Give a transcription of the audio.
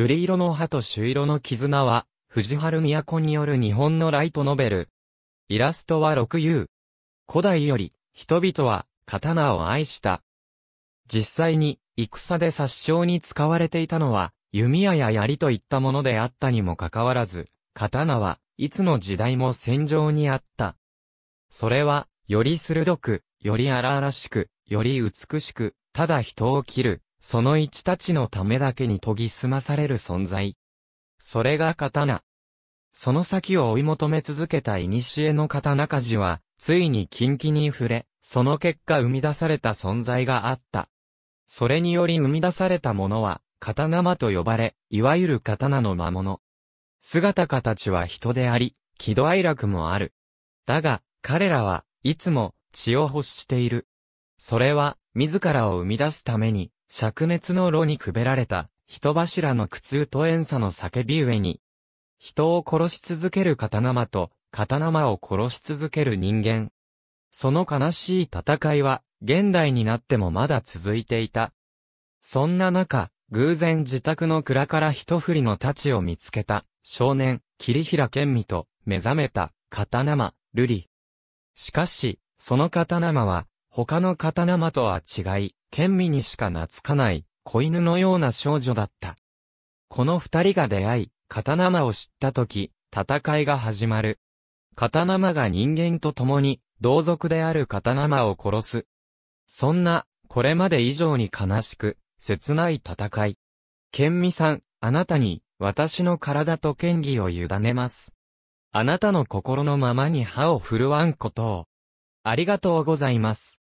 瑠璃色の歯と朱色の絆は、藤原都による日本のライトノベル。イラストは 6U。古代より、人々は、刀を愛した。実際に、戦で殺傷に使われていたのは、弓矢や槍といったものであったにもかかわらず、刀はいつの時代も戦場にあった。それは、より鋭く、より荒々しく、より美しく、ただ人を切る、その一たちのためだけに研ぎ澄まされる存在。それが刀。その先を追い求め続けた古の刀鍛冶は、ついに近畿に触れ、その結果生み出された存在があった。それにより生み出されたものは、刀間と呼ばれ、いわゆる刀の魔物。姿形は人であり、喜怒哀楽もある。だが、彼らはいつも血を欲している。それは、自らを生み出すために、灼熱の炉にくべられた、人柱の苦痛と遠さの叫び上に、人を殺し続ける刀間と、刀間を殺し続ける人間。その悲しい戦いは、現代になってもまだ続いていた。そんな中、偶然自宅の蔵から一振りの太刀を見つけた、少年、桐平健美と、目覚めた、刀間、瑠璃。しかし、その刀間は、他の刀間とは違い、剣味にしか懐かない、子犬のような少女だった。この二人が出会い、刀間を知った時、戦いが始まる。刀間が人間と共に、同族である刀間を殺す。そんな、これまで以上に悲しく、切ない戦い。剣美さん、あなたに、私の体と剣技を委ねます。あなたの心のままに歯を振るわんことを。ありがとうございます。